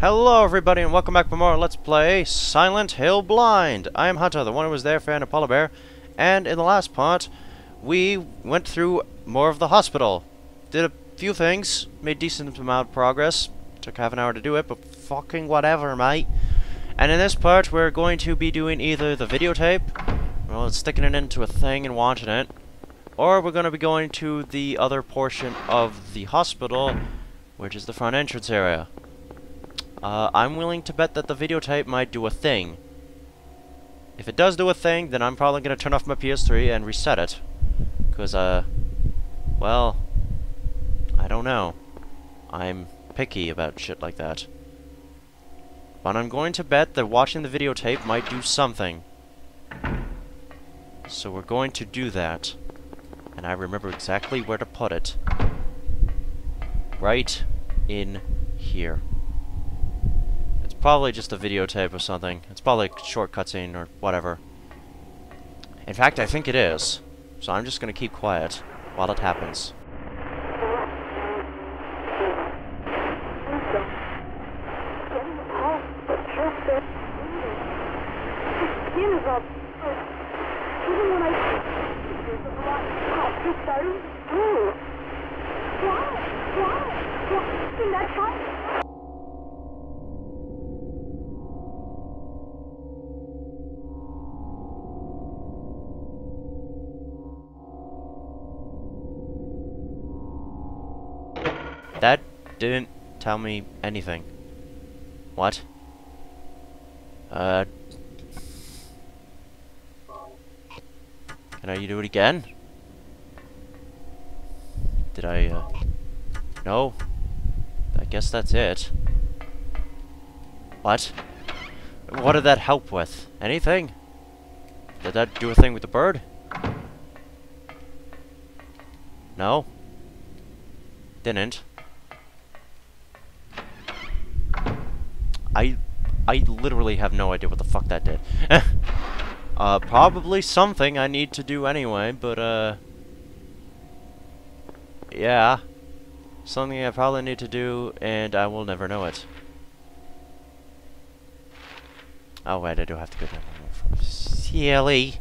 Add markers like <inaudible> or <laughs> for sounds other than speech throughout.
Hello everybody and welcome back for more Let's Play Silent Hill Blind. I am Hunter, the one who was there for Anna Polar Bear, and in the last part, we went through more of the hospital. Did a few things, made decent amount of progress, took half an hour to do it, but fucking whatever, mate. And in this part, we're going to be doing either the videotape, well, sticking it into a thing and watching it, or we're going to be going to the other portion of the hospital, which is the front entrance area. Uh, I'm willing to bet that the videotape might do a thing. If it does do a thing, then I'm probably going to turn off my PS3 and reset it. Because, uh, well, I don't know. I'm picky about shit like that. But I'm going to bet that watching the videotape might do something. So we're going to do that. And I remember exactly where to put it. Right in here. Probably just a videotape or something. It's probably a short cutscene or whatever. In fact, I think it is. So I'm just gonna keep quiet while it happens. Didn't tell me anything. What? Uh... Can I do it again? Did I, uh... No? I guess that's it. What? What did that help with? Anything? Did that do a thing with the bird? No? Didn't. I literally have no idea what the fuck that did. <laughs> uh, probably something I need to do anyway, but, uh... Yeah. Something I probably need to do, and I will never know it. Oh, wait, I do have to go down CLE.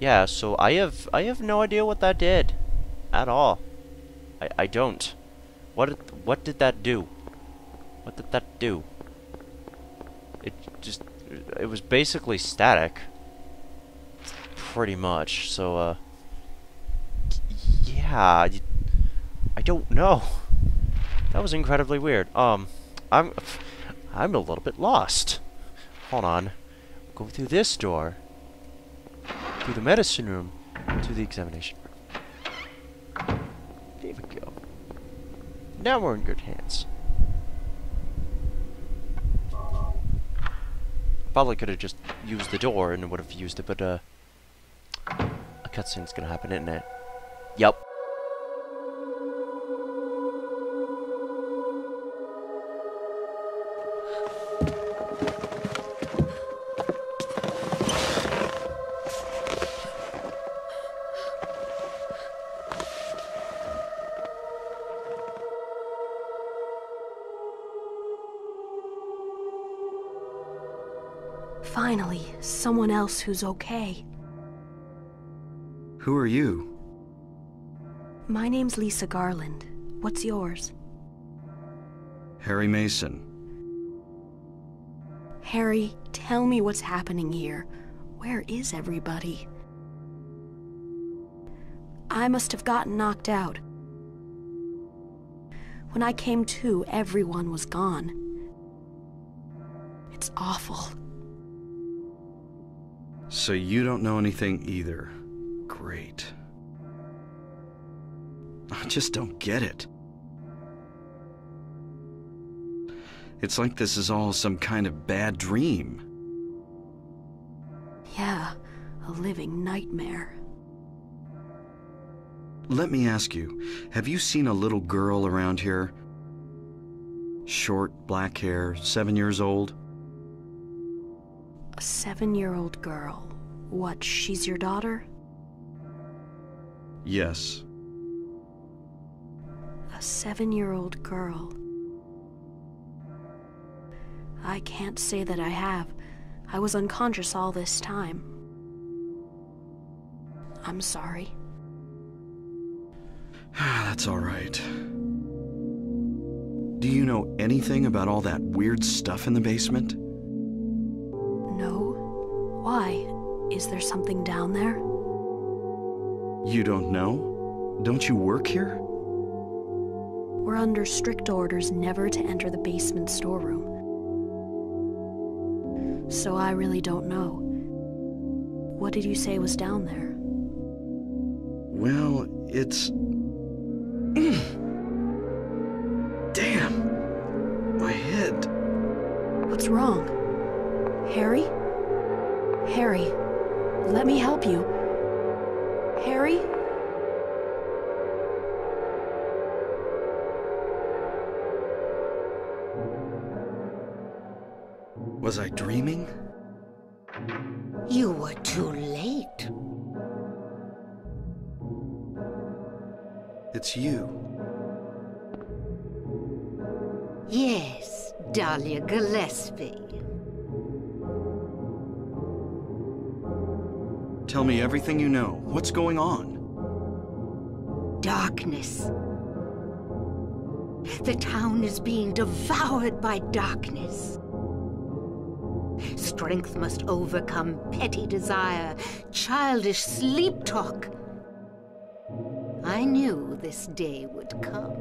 Yeah, so I have I have no idea what that did. At all. I, I don't. What what did that do? What did that do? It was basically static. Pretty much, so, uh, yeah, I don't know. That was incredibly weird. Um, I'm, I'm a little bit lost. Hold on. Go through this door, through the medicine room, to the examination room. There we go. Now we're in good hands. Probably could have just used the door and would have used it, but uh, a cutscene's gonna happen, isn't it? Yup. Someone else who's okay. Who are you? My name's Lisa Garland. What's yours? Harry Mason. Harry, tell me what's happening here. Where is everybody? I must have gotten knocked out. When I came to, everyone was gone. It's awful. So you don't know anything either. Great. I just don't get it. It's like this is all some kind of bad dream. Yeah, a living nightmare. Let me ask you, have you seen a little girl around here? Short, black hair, seven years old? A seven year old girl. What, she's your daughter? Yes. A seven year old girl. I can't say that I have. I was unconscious all this time. I'm sorry. <sighs> That's all right. Do you know anything about all that weird stuff in the basement? Is there something down there? You don't know? Don't you work here? We're under strict orders never to enter the basement storeroom. So I really don't know. What did you say was down there? Well, it's. <clears throat> Damn! My head. What's wrong? Harry? Was I dreaming? You were too late. It's you. Yes, Dahlia Gillespie. Tell me everything you know. What's going on? Darkness. The town is being devoured by darkness. Strength must overcome petty desire, childish sleep talk. I knew this day would come.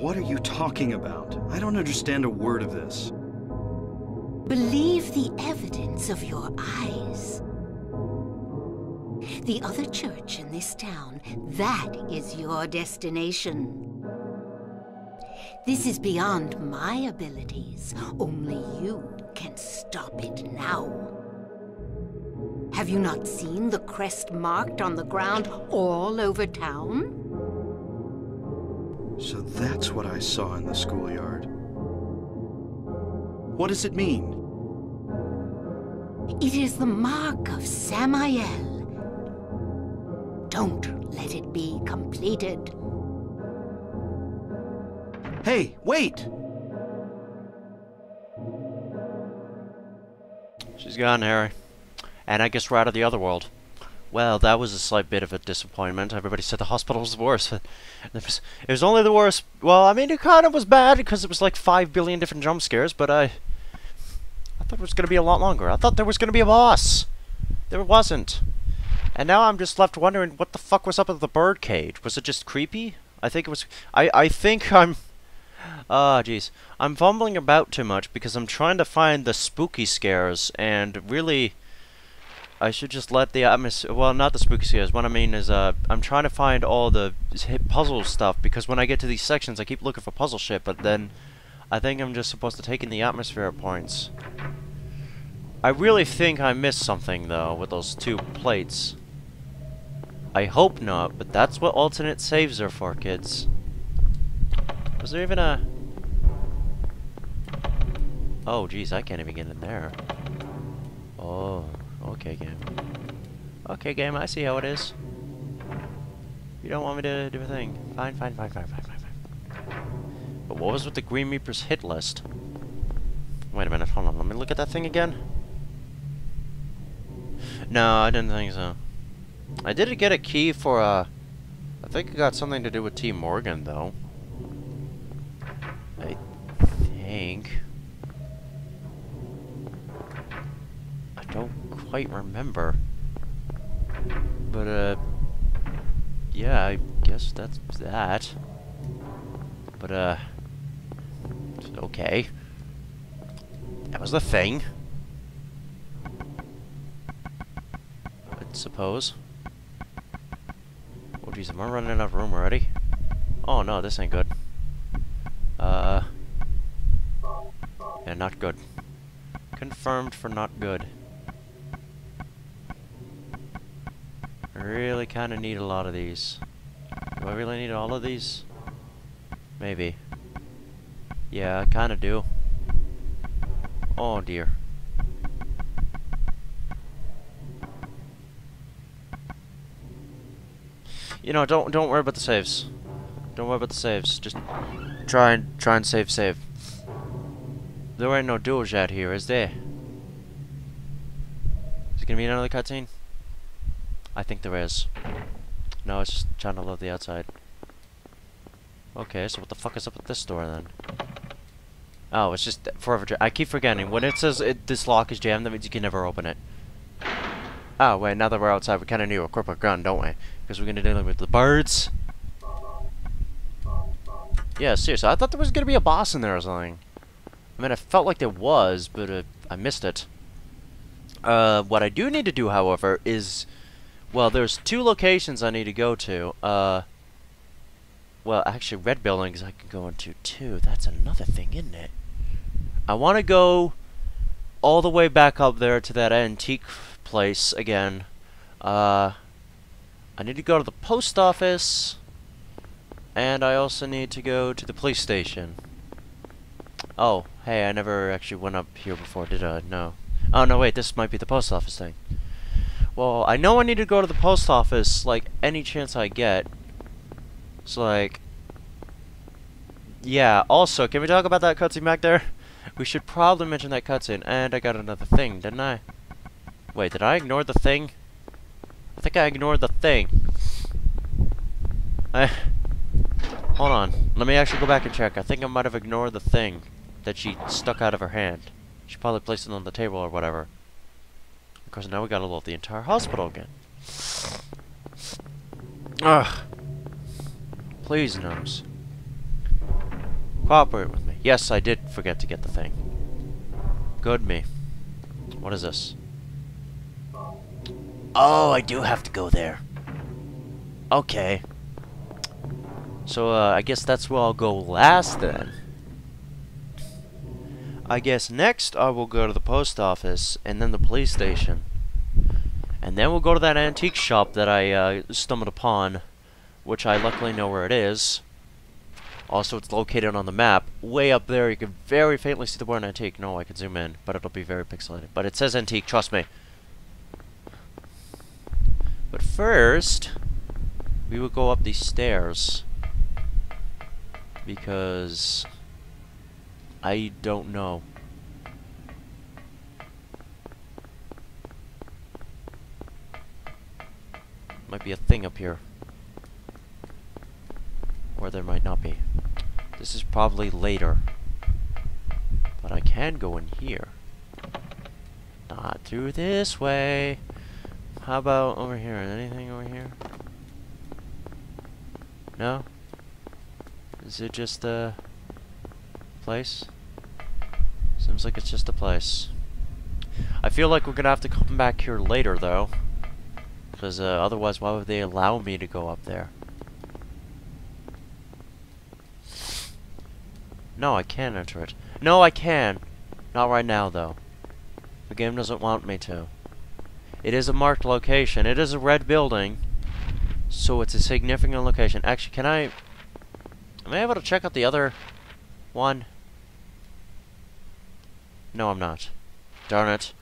What are you talking about? I don't understand a word of this. Believe the evidence of your eyes. The other church in this town, that is your destination. This is beyond my abilities. Only you can stop it now. Have you not seen the crest marked on the ground all over town? So that's what I saw in the schoolyard. What does it mean? It is the mark of Samael. Don't let it be completed. Hey, wait! She's gone, Harry. And I guess we're out of the other world. Well, that was a slight bit of a disappointment. Everybody said the hospital was the worst. It was, it was only the worst. Well, I mean, it kind of was bad because it was like five billion different jump scares, but I, I thought it was going to be a lot longer. I thought there was going to be a boss. There wasn't. And now I'm just left wondering what the fuck was up with the bird cage. Was it just creepy? I think it was. I I think I'm. Ah, jeez. I'm fumbling about too much because I'm trying to find the spooky scares, and really, I should just let the atmosphere. Well, not the spooky scares. What I mean is, uh, I'm trying to find all the puzzle stuff because when I get to these sections, I keep looking for puzzle shit, but then I think I'm just supposed to take in the atmosphere points. I really think I missed something though with those two plates. I hope not, but that's what alternate saves are for, kids. Was there even a... Oh, jeez, I can't even get in there. Oh, okay, game. Okay, game, I see how it is. You don't want me to do a thing. Fine, fine, fine, fine, fine, fine, fine. But what was with the Green Reaper's hit list? Wait a minute, hold on, let me look at that thing again. No, I didn't think so. I did get a key for, uh... I think it got something to do with T. Morgan, though. I think... I don't quite remember. But, uh... Yeah, I guess that's that. But, uh... Okay. That was the thing. I suppose. Oh jeez, am I running out of room already? Oh no, this ain't good. Uh... Yeah, not good. Confirmed for not good. I really kind of need a lot of these. Do I really need all of these? Maybe. Yeah, I kind of do. Oh dear. You know, don't don't worry about the saves. Don't worry about the saves. Just try and try and save save. There ain't no doors out here, is there? Is it gonna be another cutscene? I think there is. No, it's just trying to load the outside. Okay, so what the fuck is up with this door then? Oh, it's just forever. jammed. I keep forgetting when it says it, this lock is jammed. That means you can never open it. Oh wait, now that we're outside, we kind of need to equip a gun, don't we? Because we're gonna deal with the birds. Yeah, seriously, I thought there was gonna be a boss in there or something. I mean, I felt like there was, but uh, I missed it. Uh, what I do need to do, however, is... Well, there's two locations I need to go to. Uh... Well, actually, red buildings I can go into, too. That's another thing, isn't it? I want to go all the way back up there to that antique place again. Uh... I need to go to the post office... And I also need to go to the police station. Oh, hey, I never actually went up here before, did I? No. Oh, no, wait, this might be the post office thing. Well, I know I need to go to the post office, like, any chance I get. So, like... Yeah, also, can we talk about that cutscene back there? <laughs> We should probably mention that cutscene. And I got another thing, didn't I? Wait, did I ignore the thing? I think I ignored the thing. I... Hold on. Let me actually go back and check. I think I might have ignored the thing that she stuck out of her hand. She probably placed it on the table or whatever. Of course, now we gotta load the entire hospital again. Ugh. Please, Gnomes. Cooperate with me. Yes, I did forget to get the thing. Good me. What is this? Oh, I do have to go there. Okay. So, uh, I guess that's where I'll go last, then. I guess next I will go to the post office, and then the police station. And then we'll go to that antique shop that I uh, stumbled upon, which I luckily know where it is. Also, it's located on the map. Way up there, you can very faintly see the word antique. No, I can zoom in, but it'll be very pixelated. But it says antique, trust me. But first, we will go up these stairs because I don't know. Might be a thing up here. Or there might not be. This is probably later. But I can go in here. Not through this way. How about over here? Anything over here? No? Is it just a place? Seems like it's just a place. I feel like we're gonna have to come back here later, though. Because uh, otherwise, why would they allow me to go up there? No, I can't enter it. No, I can! Not right now, though. The game doesn't want me to. It is a marked location. It is a red building. So it's a significant location. Actually, can I... Am I able to check out the other one? No, I'm not. Darn it.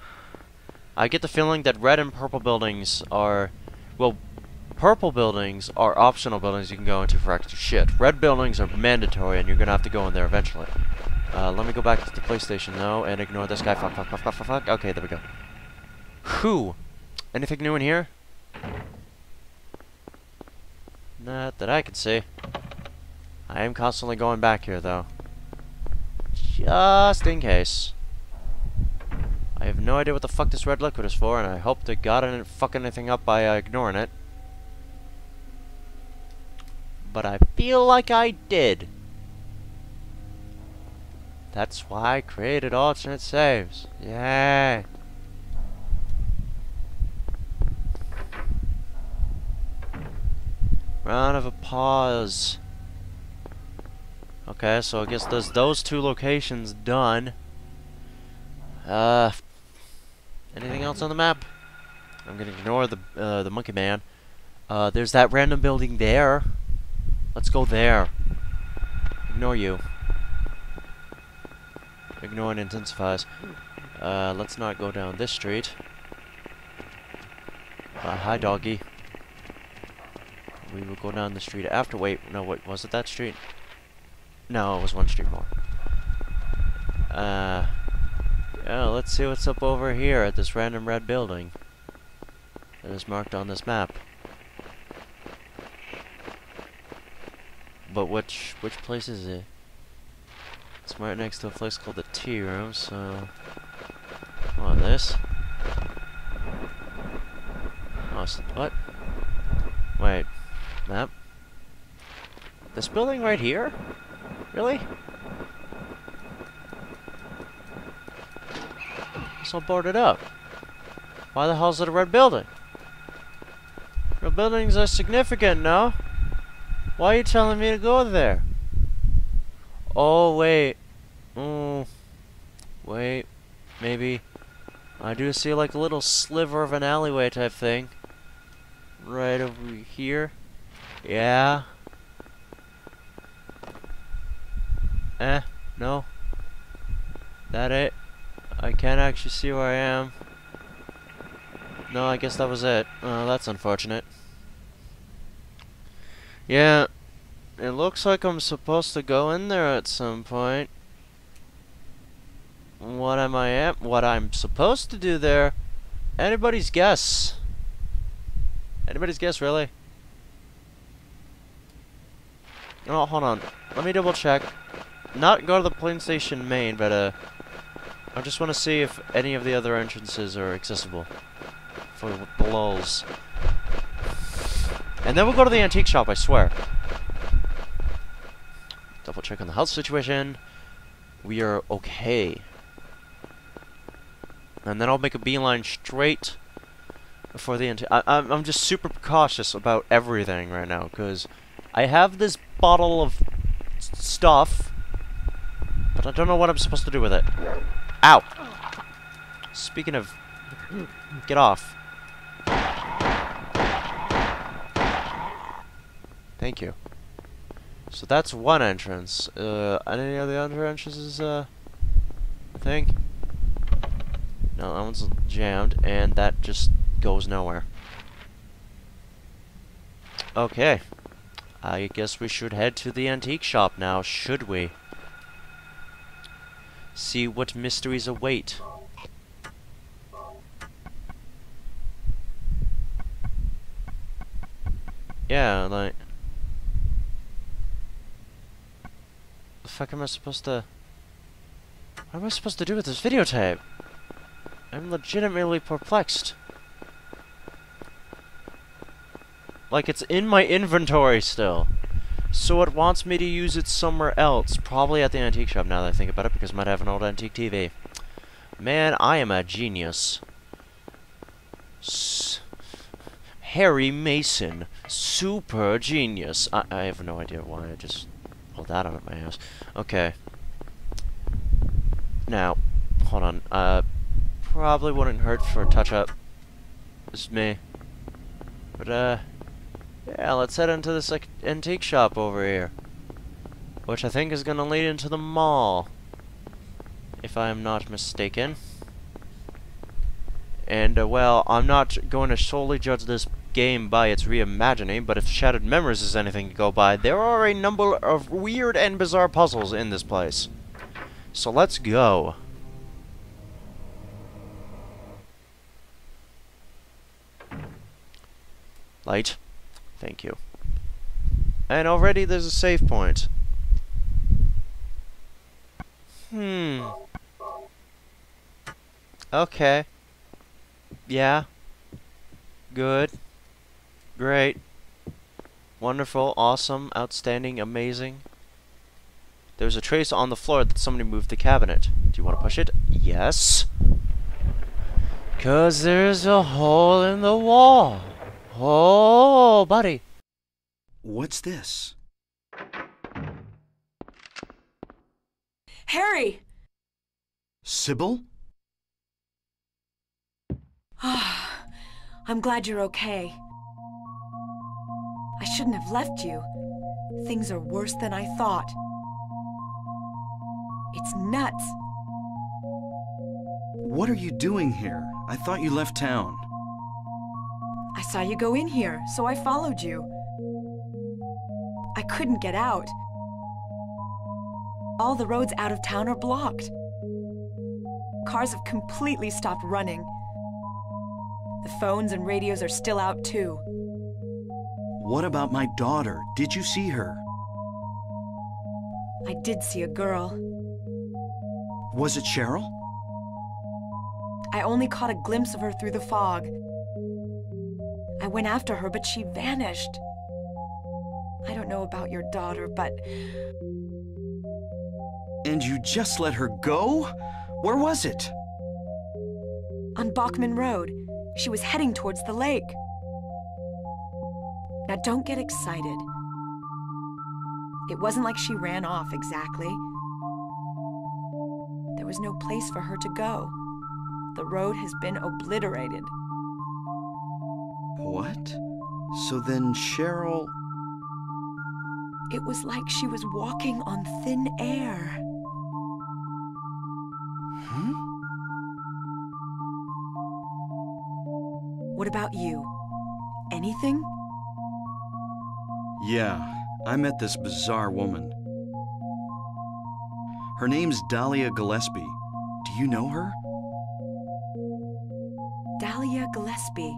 I get the feeling that red and purple buildings are... Well, purple buildings are optional buildings you can go into for extra shit. Red buildings are mandatory and you're gonna have to go in there eventually. Uh, let me go back to the PlayStation though and ignore this guy. Fuck, fuck, fuck, fuck, fuck, fuck. Okay, there we go. Whew. Anything new in here? Not that I can see. I am constantly going back here, though. Just in case. I have no idea what the fuck this red liquid is for, and I hope to God I didn't fuck anything up by uh, ignoring it. But I feel like I did. That's why I created alternate saves. Yay! Round of applause. Okay, so I guess there's those two locations done. Uh, anything else on the map? I'm gonna ignore the uh, the monkey man. Uh, there's that random building there. Let's go there. Ignore you. Ignoring intensifies. Uh, let's not go down this street. Uh, hi, doggy. We will go down the street after. Wait, no, wait, was it that street? No, it was one street more. Uh, yeah, let's see what's up over here at this random red building that is marked on this map. But which which place is it? It's right next to a place called the Tea Room, so... on this? Oh, what? Wait. Map? This building right here? Really? All boarded up. Why the hell is it a red building? Red buildings are significant, no? Why are you telling me to go there? Oh, wait. Oh. Wait. Maybe. I do see like a little sliver of an alleyway type thing. Right over here. Yeah. Eh, no. That it? I can't actually see where I am. No, I guess that was it. Oh, that's unfortunate. Yeah, it looks like I'm supposed to go in there at some point. What am I at? What I'm supposed to do there? Anybody's guess? Anybody's guess, really? Oh, hold on. Let me double check. Not go to the plane station main, but uh, I just want to see if any of the other entrances are accessible for the lulls. And then we'll go to the antique shop, I swear. Double check on the health situation. We are okay. And then I'll make a beeline straight for the antique. I'm, I'm just super cautious about everything right now, because I have this bottle of stuff but I don't know what I'm supposed to do with it. Ow! Speaking of... Get off. Thank you. So that's one entrance. Uh, any of the other entrances, uh... I think? No, that one's jammed, and that just goes nowhere. Okay. I guess we should head to the antique shop now, should we? See what mysteries await. Yeah, like... The fuck am I supposed to... What am I supposed to do with this videotape? I'm legitimately perplexed. Like, it's in my inventory still. So it wants me to use it somewhere else. Probably at the antique shop now that I think about it, because I might have an old antique TV. Man, I am a genius. S Harry Mason. Super genius. I, I have no idea why I just pulled that out of my ass. Okay. Now, hold on. Uh, probably wouldn't hurt for a touch-up. Is me. But, uh... Yeah, let's head into this like, antique shop over here. Which I think is going to lead into the mall. If I am not mistaken. And, uh, well, I'm not going to solely judge this game by its reimagining, but if Shattered Memories is anything to go by, there are a number of weird and bizarre puzzles in this place. So let's go. Light. Thank you. And already there's a save point. Hmm. Okay. Yeah. Good. Great. Wonderful, awesome, outstanding, amazing. There's a trace on the floor that somebody moved the cabinet. Do you want to push it? Yes. Cause there's a hole in the wall. Oh, buddy. What's this? Harry! Cybil? Ah, I'm glad you're okay. I shouldn't have left you. Things are worse than I thought. It's nuts. What are you doing here? I thought you left town. I saw you go in here, so I followed you. I couldn't get out. All the roads out of town are blocked. Cars have completely stopped running. The phones and radios are still out, too. What about my daughter? Did you see her? I did see a girl. Was it Cheryl? I only caught a glimpse of her through the fog. I went after her, but she vanished. I don't know about your daughter, but And you just let her go? Where was it? on Bachman Road, she was heading towards the lake. Now, don't get excited. It wasn't like she ran off exactly. There was no place for her to go. The road has been obliterated. What? So then Cheryl. It was like she was walking on thin air. Hmm? What about you? Anything? Yeah, I met this bizarre woman. Her name's Dahlia Gillespie. Do you know her? Dahlia Gillespie.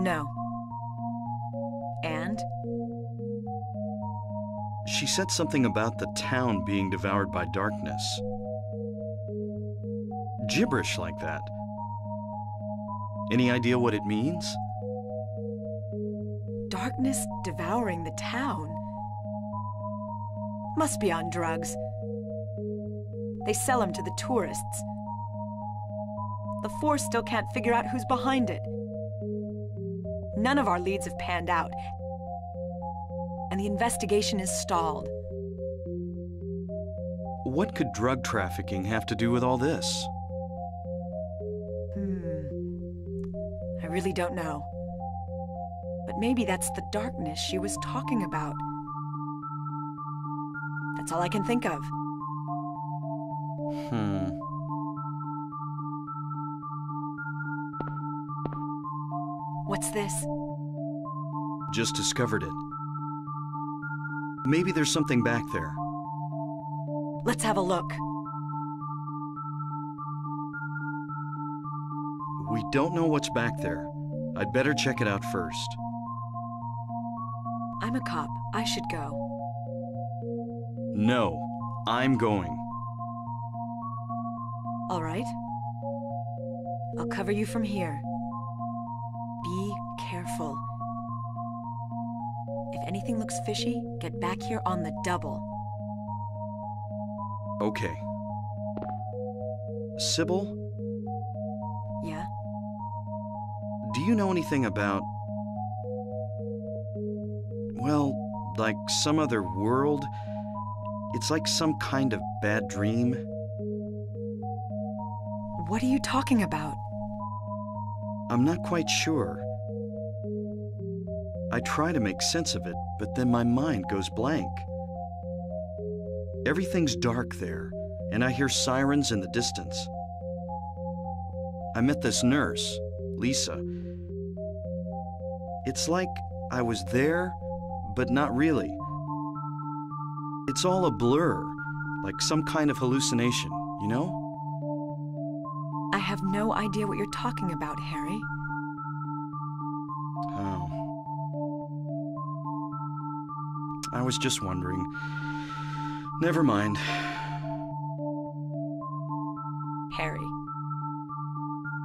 No. And? She said something about the town being devoured by darkness. Gibberish like that. Any idea what it means? Darkness devouring the town? Must be on drugs. They sell them to the tourists. The force still can't figure out who's behind it. None of our leads have panned out, and the investigation is stalled. What could drug trafficking have to do with all this? Hmm. I really don't know. But maybe that's the darkness she was talking about. That's all I can think of. Hmm. What's this? Just discovered it. Maybe there's something back there. Let's have a look. We don't know what's back there. I'd better check it out first. I'm a cop. I should go. No, I'm going. All right. I'll cover you from here. Careful. If anything looks fishy, get back here on the double. Okay. Cybil, Yeah? do you know anything about. Well, like some other world? It's like some kind of bad dream. What are you talking about? I'm not quite sure. I try to make sense of it, but then my mind goes blank. Everything's dark there, and I hear sirens in the distance. I met this nurse, Lisa. It's like I was there, but not really. It's all a blur, like some kind of hallucination, you know? I have no idea what you're talking about, Harry. I was just wondering. Never mind. Harry.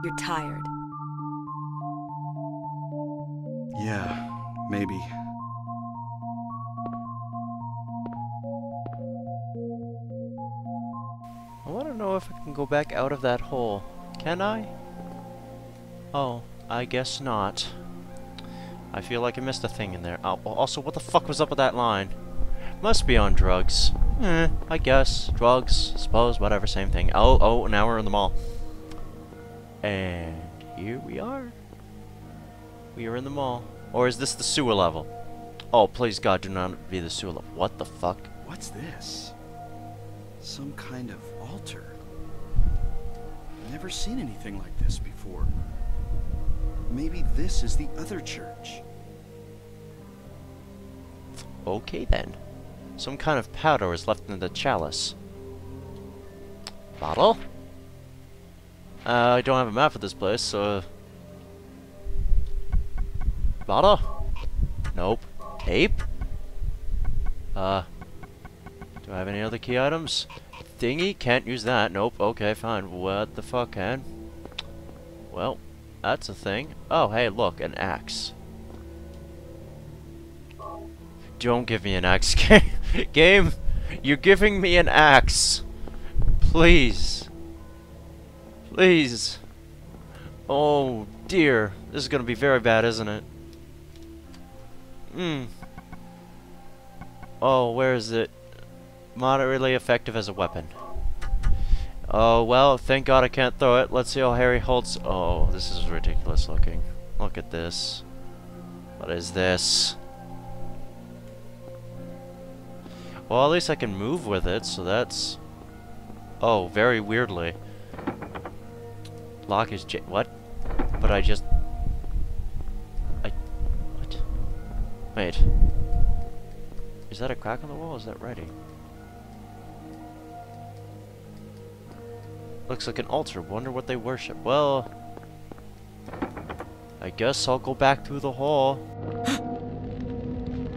You're tired. Yeah, maybe. I want to know if I can go back out of that hole. Can I? Oh, I guess not. I feel like I missed a thing in there. Oh, also, what the fuck was up with that line? Must be on drugs. Eh, I guess. Drugs, suppose, whatever, same thing. Oh, oh, now we're in the mall. And here we are. We are in the mall. Or is this the sewer level? Oh, please God, do not be the sewer level. What the fuck? What's this? Some kind of altar. Never seen anything like this before. Maybe this is the other church. Okay then. Some kind of powder is left in the chalice. Bottle? Uh, I don't have a map of this place, so... Bada? Nope. Ape? Uh... Do I have any other key items? Thingy? Can't use that. Nope. Okay, fine. What the fuck, can? Well, that's a thing. Oh, hey, look, an axe. Don't give me an axe, <laughs> game. game, you're giving me an axe. Please. Please. Oh, dear. This is gonna be very bad, isn't it? Hmm. Oh, where is it? Moderately effective as a weapon. Oh, well, thank God I can't throw it. Let's see how Harry holds... Oh, this is ridiculous looking. Look at this. What is this? Well, at least I can move with it, so that's... Oh, very weirdly. Lock is j- what? But I just... I... What? Wait. Is that a crack on the wall? Is that ready? Looks like an altar. Wonder what they worship. Well... I guess I'll go back through the hall.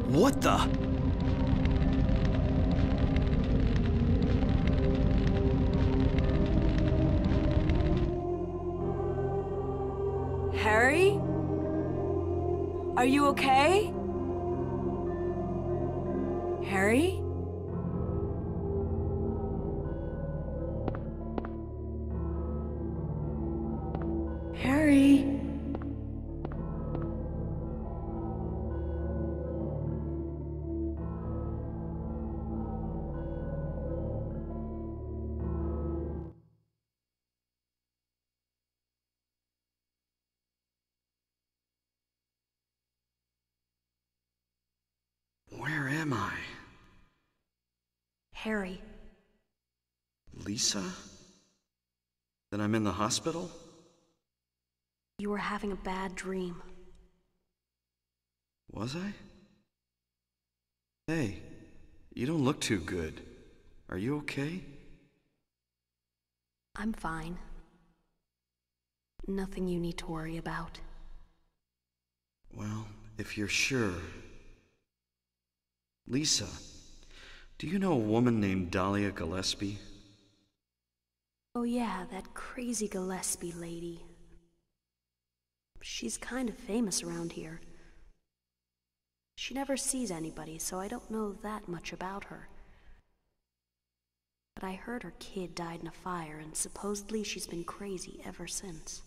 What the? Harry? Are you okay? Harry? Harry? Harry, Lisa? Then I'm in the hospital? you were having a bad dream. Was I? Hey, you don't look too good. Are you okay? I'm fine. Nothing you need to worry about. Well, if you're sure. Lisa, do you know a woman named Dahlia Gillespie? Oh yeah, that crazy Gillespie lady. She's kind of famous around here. She never sees anybody, so I don't know that much about her. But I heard her kid died in a fire, and supposedly she's been crazy ever since.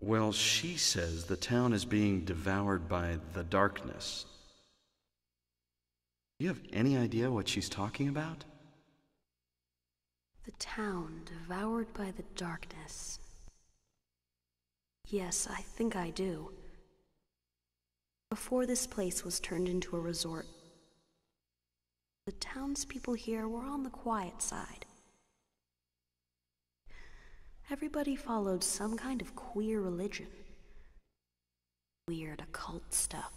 Well, she says the town is being devoured by the darkness. Do you have any idea what she's talking about? The town devoured by the darkness. Yes, I think I do. Before this place was turned into a resort, the townspeople here were on the quiet side. Everybody followed some kind of queer religion. Weird occult stuff,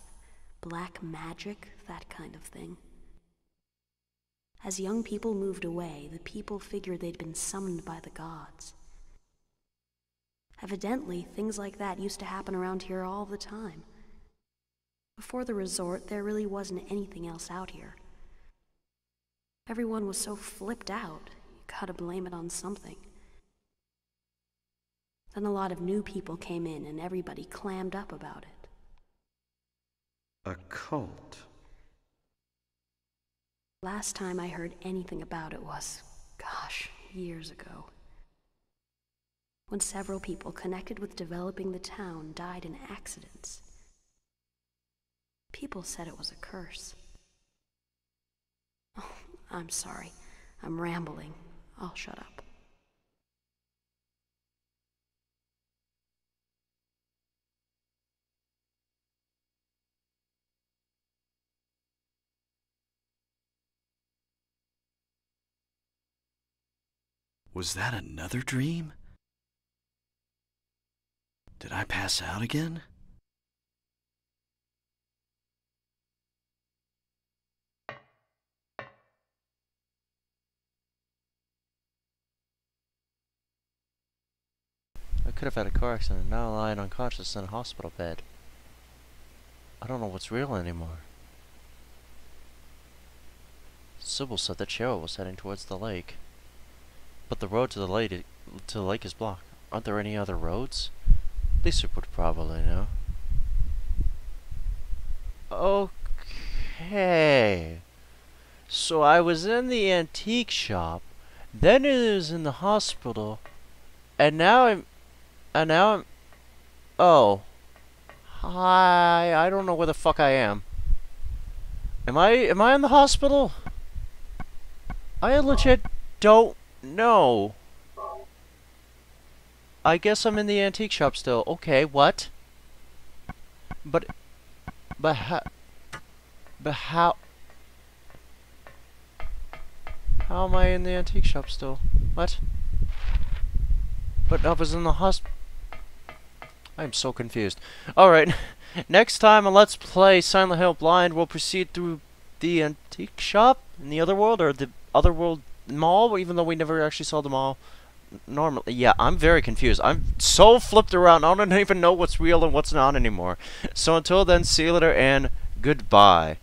black magic, that kind of thing. As young people moved away, the people figured they'd been summoned by the gods. Evidently, things like that used to happen around here all the time. Before the resort, there really wasn't anything else out here. Everyone was so flipped out, you gotta blame it on something. Then a lot of new people came in and everybody clammed up about it. A cult. Last time I heard anything about it was, gosh, years ago. When several people connected with developing the town died in accidents. People said it was a curse. Oh, I'm sorry. I'm rambling. I'll shut up. Was that another dream? Did I pass out again? I could have had a car accident, now lying unconscious in a hospital bed. I don't know what's real anymore. Cybil said that Cheryl was heading towards the lake. But the road to the lake, to the lake is blocked. Aren't there any other roads? Lisa would probably know. Okay. So I was in the antique shop, then it was in the hospital, and now I'm, and now I'm, oh. Hi, I don't know where the fuck I am. Am I, am I in the hospital? I legit don't know. I guess I'm in the antique shop still. Okay, what? But, but how, but how, how am I in the antique shop still? What? But I was in the hospital. I'm so confused. Alright, <laughs> next time on Let's Play Silent Hill Blind, we'll proceed through the antique shop in the other world, or the other world mall, even though we never actually saw the mall. Normally, yeah, I'm very confused. I'm so flipped around, I don't even know what's real and what's not anymore. So until then, see you later and goodbye.